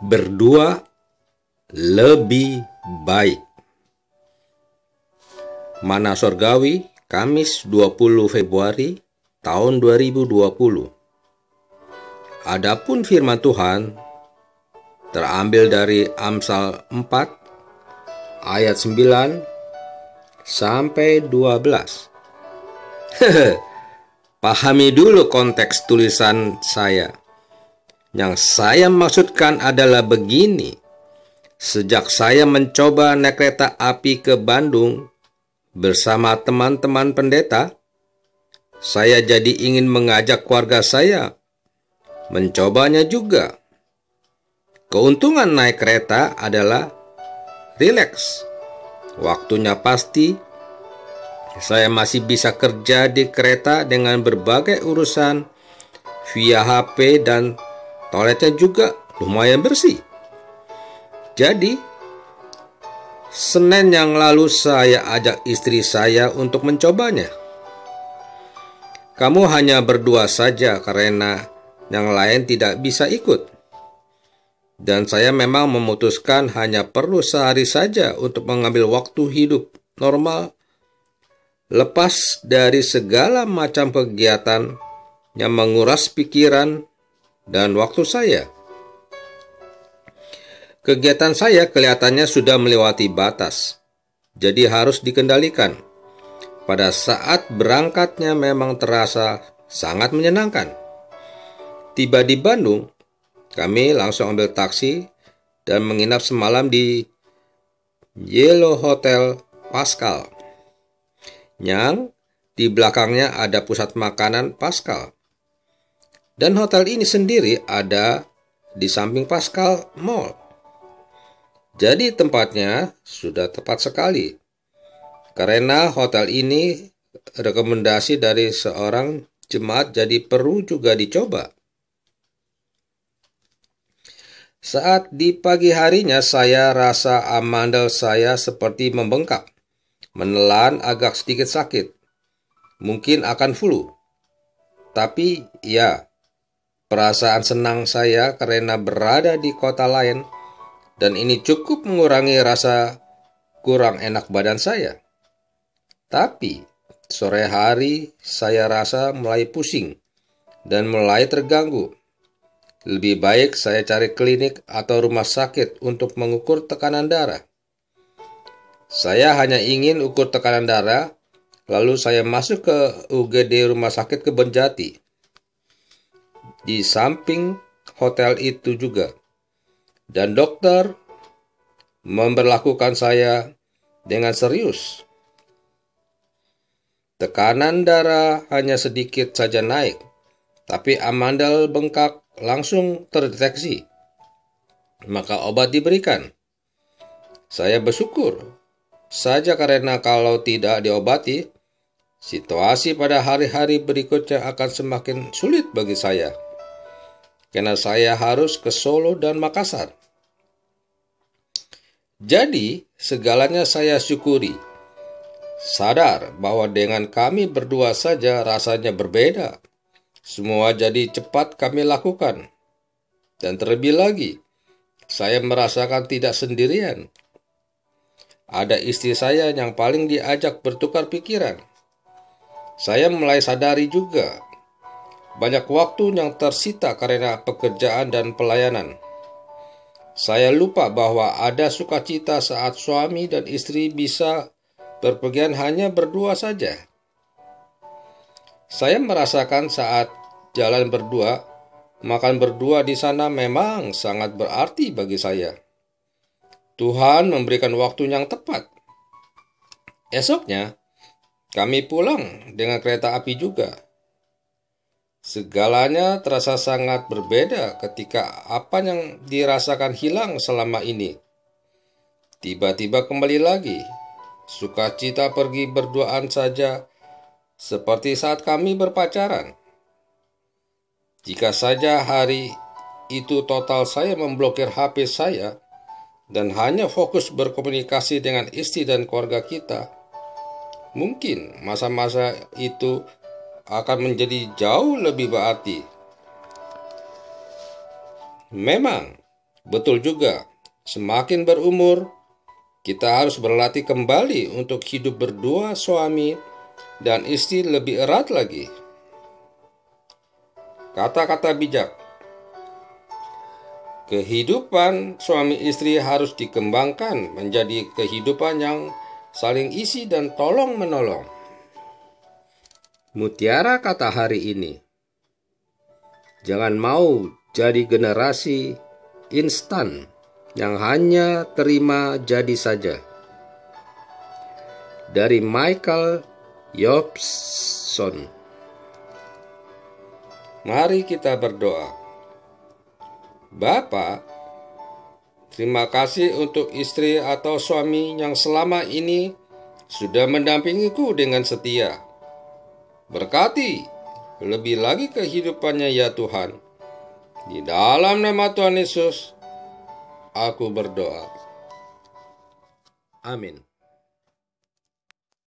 berdua lebih baik. Mana Sorgawi, Kamis 20 Februari tahun 2020. Adapun firman Tuhan terambil dari Amsal 4 ayat 9 sampai 12. Pahami dulu konteks tulisan saya. Yang saya maksudkan adalah begini. Sejak saya mencoba naik kereta api ke Bandung bersama teman-teman pendeta, saya jadi ingin mengajak keluarga saya mencobanya juga. Keuntungan naik kereta adalah rileks. Waktunya pasti saya masih bisa kerja di kereta dengan berbagai urusan via HP dan toiletnya juga lumayan bersih. Jadi, Senin yang lalu saya ajak istri saya untuk mencobanya. Kamu hanya berdua saja karena yang lain tidak bisa ikut. Dan saya memang memutuskan hanya perlu sehari saja untuk mengambil waktu hidup normal lepas dari segala macam kegiatan yang menguras pikiran dan waktu saya. Kegiatan saya kelihatannya sudah melewati batas, jadi harus dikendalikan. Pada saat berangkatnya memang terasa sangat menyenangkan. Tiba di Bandung, kami langsung ambil taksi dan menginap semalam di Yellow Hotel Pascal yang di belakangnya ada pusat makanan Pascal. Dan hotel ini sendiri ada di samping Pascal Mall. Jadi tempatnya sudah tepat sekali. Karena hotel ini rekomendasi dari seorang jemaat jadi perlu juga dicoba. Saat di pagi harinya saya rasa amandel saya seperti membengkak menelan agak sedikit sakit. Mungkin akan flu. Tapi ya, perasaan senang saya karena berada di kota lain dan ini cukup mengurangi rasa kurang enak badan saya. Tapi sore hari saya rasa mulai pusing dan mulai terganggu. Lebih baik saya cari klinik atau rumah sakit untuk mengukur tekanan darah. Saya hanya ingin ukur tekanan darah, lalu saya masuk ke UGD Rumah Sakit Kebonjati. Di samping hotel itu juga. Dan dokter memperlakukan saya dengan serius. Tekanan darah hanya sedikit saja naik, tapi amandel bengkak langsung terdeteksi. Maka obat diberikan. Saya bersyukur saja karena kalau tidak diobati, situasi pada hari-hari berikutnya akan semakin sulit bagi saya. Karena saya harus ke Solo dan Makassar. Jadi, segalanya saya syukuri. Sadar bahwa dengan kami berdua saja rasanya berbeda. Semua jadi cepat kami lakukan. Dan terlebih lagi, saya merasakan tidak sendirian ada istri saya yang paling diajak bertukar pikiran. Saya mulai sadari juga banyak waktu yang tersita karena pekerjaan dan pelayanan. Saya lupa bahwa ada sukacita saat suami dan istri bisa berpergian hanya berdua saja. Saya merasakan saat jalan berdua, makan berdua di sana memang sangat berarti bagi saya. Tuhan memberikan waktu yang tepat. Esoknya, kami pulang dengan kereta api juga. Segalanya terasa sangat berbeda ketika apa yang dirasakan hilang selama ini. Tiba-tiba kembali lagi, sukacita pergi berduaan saja seperti saat kami berpacaran. Jika saja hari itu total saya memblokir HP saya, dan hanya fokus berkomunikasi dengan istri dan keluarga kita, mungkin masa-masa itu akan menjadi jauh lebih berarti. Memang, Betul juga, semakin berumur, kita harus berlatih kembali untuk hidup berdua suami dan istri lebih erat lagi. Kata-kata bijak Kehidupan suami istri harus dikembangkan menjadi kehidupan yang saling isi dan tolong-menolong. Mutiara kata hari ini, jangan mau jadi generasi instan yang hanya terima jadi saja. Dari Michael Jobson. Mari kita berdoa. Bapak, terima kasih untuk istri atau suami yang selama ini sudah mendampingiku dengan setia. Berkati lebih lagi kehidupannya ya Tuhan. Di dalam nama Tuhan Yesus, aku berdoa. Amin.